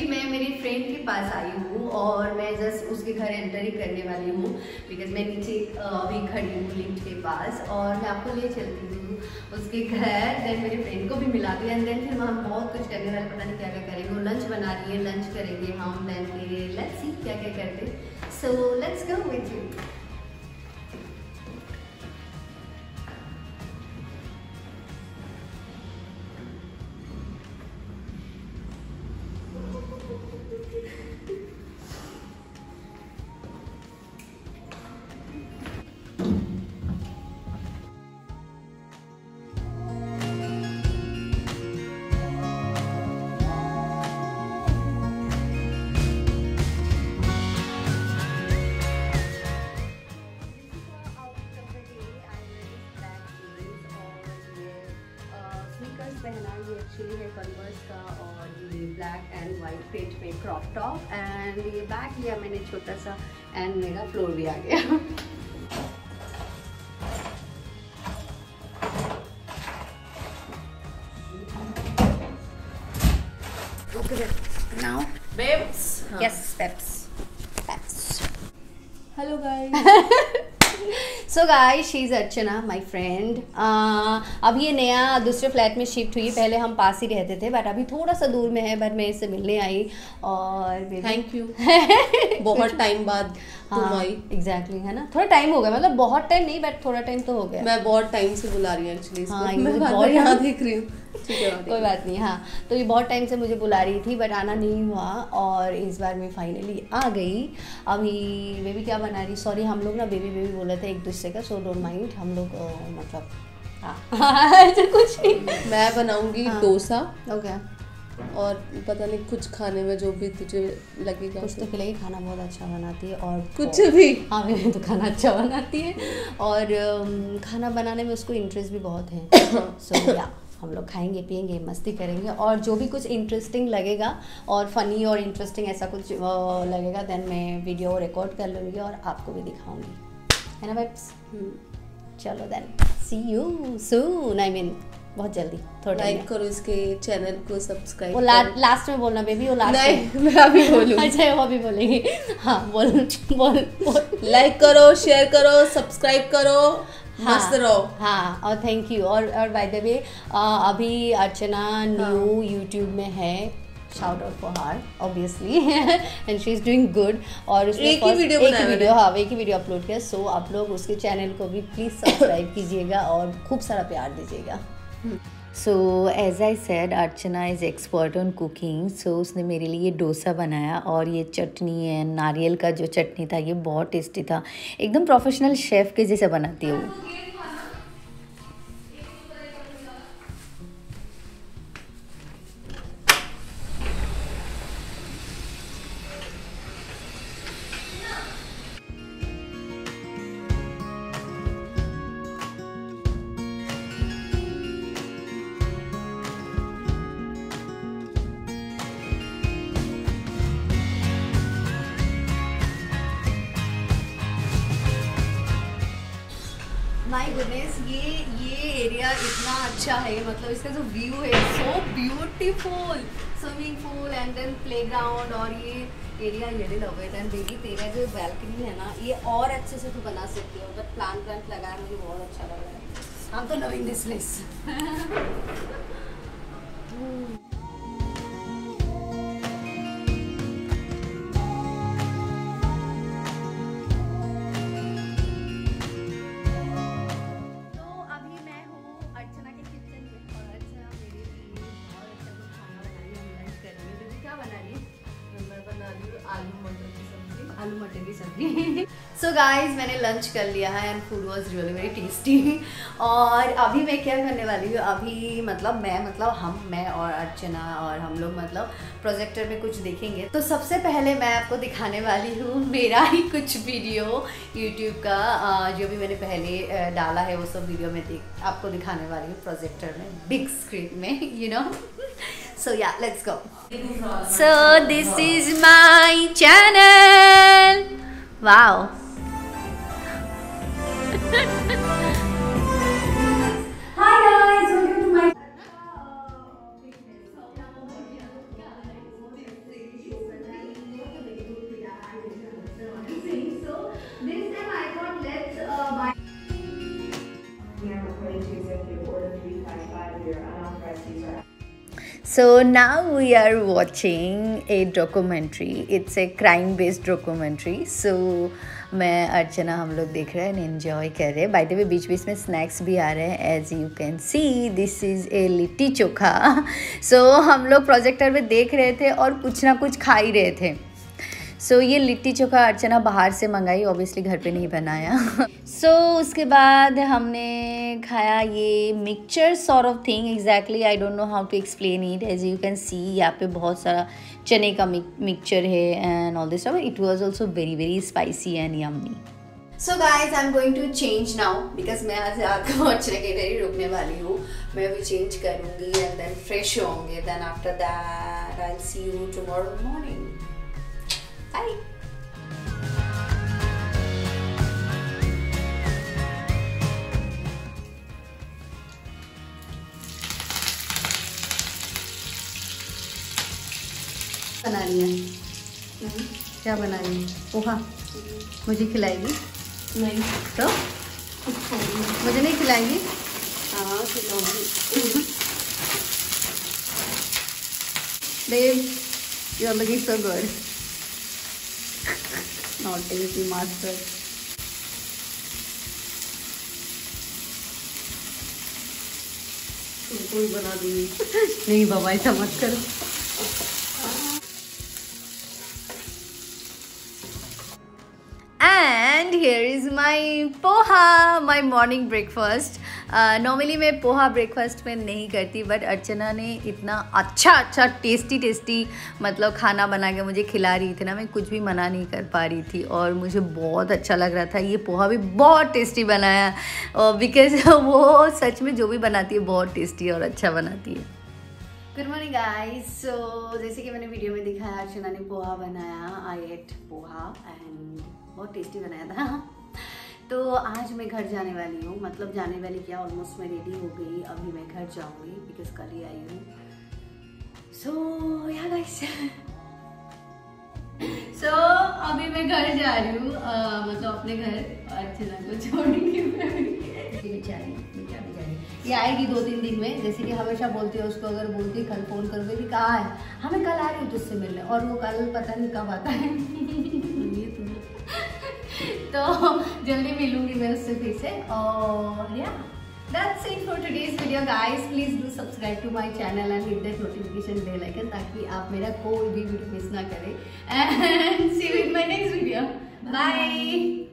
Friend के पास आई हूँ और मैं जस्ट उसके घर एंटर ही करने वाली हूँ बिकॉज़ मैं नीचे अभी खड़ी हूँ लिफ्ट के पास और मैं आपको ले चलती हूँ उसके घर। देन मेरे फ्रेंड को भी मिला दिया एंड देन फिर वहाँ बहुत कुछ करने वाले, पता नहीं क्या क्या करेंगे। वो लंच बना रही है लंच करेंगे हम देन लेट्स सी क्या क्या करते। So let's go with you white crop top and ये बैग लिया मैंने छोटा सा एंड मेरा फ्लोर भी आ गया Okay, now Babes. yes, steps. Steps. Hello guys. So guys she is Archana my friend अब ये नया दूसरे फ्लैट में शिफ्ट हुई। पहले हम पास ही रहते थे बट अभी थोड़ा सा दूर में है बट मैं इससे मिलने आई। और थैंक यू बहुत टाइम बाद। हाँ एग्जैक्टली है ना? थोड़ा टाइम हो गया मतलब बहुत टाइम नहीं बट थोड़ा टाइम तो हो गया। मैं बहुत टाइम से बुला रही हूँ एक्चुअली हाँ, मैं बहुत यहाँ देख रही हूँ। है कोई बात नहीं हाँ। तो ये बहुत टाइम से मुझे बुला रही थी बट आना नहीं हुआ और इस बार मैं फाइनली आ गई। अभी बेबी क्या बना रही? सॉरी हम लोग ना बेबी बेबी बोले थे एक दूसरे का सो डोंट माइंड हम लोग मतलब हाँ। कुछ नहीं मैं बनाऊँगी हाँ। डोसा। ओके और पता नहीं कुछ खाने में जो भी तुझे लगेगा कुछ तो खिलाई खाना बहुत अच्छा बनाती है और कुछ भी। हाँ मेरी तो खाना अच्छा बनाती है। और खाना बनाने में उसको इंटरेस्ट भी बहुत है। सो या हम लोग खाएँगे पियेंगे मस्ती करेंगे और जो भी कुछ इंटरेस्टिंग लगेगा और फनी और इंटरेस्टिंग ऐसा कुछ लगेगा देन मैं वीडियो रिकॉर्ड कर लूँगी और आपको भी दिखाऊँगी। है ना बेब्स हम्म। चलो then see you soon I mean बहुत जल्दी थोड़ा लाइक करो इसके चैनल को सब्सक्राइब वो ला, लास्ट में बोलना बेबी वो लास्ट नहीं मैं। अभी बोलूँ। अच्छा वो भी बोलेंगे। हाँ बोल बोल बोल। लाइक करो शेयर करो सब्सक्राइब करो मस्त रहो। हाँ और थैंक यू और और बाय द वे अभी अर्चना न्यू यूट्यूब में है shout out for her obviously and she is doing good और उसने एक ही video एक ही वीडियो हाँ एक ही वीडियो अपलोड किया। सो आप लोग उसके चैनल को भी प्लीज़ सब्सक्राइब कीजिएगा और खूब सारा प्यार दीजिएगा। So as I said Archana is expert on cooking so उसने मेरे लिए डोसा बनाया और ये चटनी है, नारियल का जो चटनी था, ये बहुत टेस्टी था। एकदम प्रोफेशनल शेफ़ के जैसे बनाती है वो। गुडनेस ये ये एरिया इतना अच्छा है मतलब इसका जो व्यू है so beautiful swimming pool and then playground और ये एरिया ये लव इट एंड बेबी तेरा जो बैल्कनी है ना, ये और अच्छे से तू बना सकती हो, अगर प्लांट प्लांट लगाया मुझे बहुत अच्छा लग रहा है। हम तो loving this place so guys मैंने लंच कर लिया है and food was really very tasty और अभी मैं क्या करने वाली हूँ? अभी मतलब मैं मतलब हम, मैं और अर्चना और हम लोग मतलब प्रोजेक्टर में कुछ देखेंगे। तो सबसे पहले मैं आपको दिखाने वाली हूँ मेरा ही कुछ वीडियो यूट्यूब का। जो भी मैंने पहले डाला है वो सब वीडियो में देख, आपको दिखाने वाली हूँ प्रोजेक्टर में बिग स्क्रीन में you know so yeah let's go So this is my channel. Wow. So now we are watching a documentary. It's a crime based documentary. So, मैं अर्चना हम लोग देख रहे हैं इन्जॉय कर रहे हैं बाई वे बीच बीच में स्नैक्स भी आ रहे हैं as you can see this is a litti chokha so हम लोग प्रोजेक्टर में देख रहे थे और कुछ ना कुछ खा ही रहे थे सो so, ये लिट्टी चोखा अर्चना बाहर से मंगाई ऑब्वियसली घर पे नहीं बनाया। सो so, उसके बाद हमने खाया ये mixture sort of thing exactly I don't know how to explain it as you can see यहाँ पे बहुत सारा चने का मिक्सचर है and all this it was also very very spicy and yummy so guys I am going to change now because मैं आज रात को अर्चना के घर रुकने वाली हूँ। मैं अभी चेंज करूँगी एंड देन फ्रेश होंगे. Then after that I see you tomorrow morning Bye. बना रही है। क्या बना रही है? पोहा। मुझे खिलाएगी। नहीं। तो? मुझे नहीं खिलाएगी। हाँ खिलाऊँगी। Babe, you are looking so good. Master master. तुमको ही बना दूँगी नहीं बाबा ऐसा मत करो my poha my morning breakfast normally मैं पोहा ब्रेकफास्ट में नहीं करती बट अर्चना ने इतना अच्छा अच्छा टेस्टी टेस्टी मतलब खाना बना के मुझे खिला रही थी ना, मैं कुछ भी मना नहीं कर पा रही थी और मुझे बहुत अच्छा लग रहा था। ये पोहा भी बहुत टेस्टी बनाया। बिकॉज़ वो सच में जो भी बनाती है, बहुत टेस्टी और अच्छा बनाती है। गुड मॉर्निंग गाइस सो जैसे कि मैंने वीडियो में दिखाया, अर्चना ने पोहा बनाया आई एट पोहा एंड बहुत टेस्टी बनाया था। तो आज मैं घर जाने वाली हूँ। मतलब जाने वाली क्या ऑलमोस्ट मैं रेडी हो गई। अभी मैं घर जाऊँगी बिकॉज़ कल ही आई हूँ। सो या गाइस सो अभी मैं घर जा रही हूँ। मतलब अपने घर को छोड़ने बेचारी बेचारी बेचारी ये आएगी दो तीन दिन में। जैसे कि हमेशा बोलती है उसको, अगर बोलती कल फ़ोन कर बेबी कहाँ है? हमें कल आ रही हूँ तुझसे मिलने। और वो कल पता नहीं कब आता है। तो जल्दी मिलूँगी मैं उससे फिर से। और या that's it for today's video guys please do subscribe to my channel and hit that notification bell icon ताकि आप मेरा कोई भी वीडियो मिस ना करें। And see you in my next video bye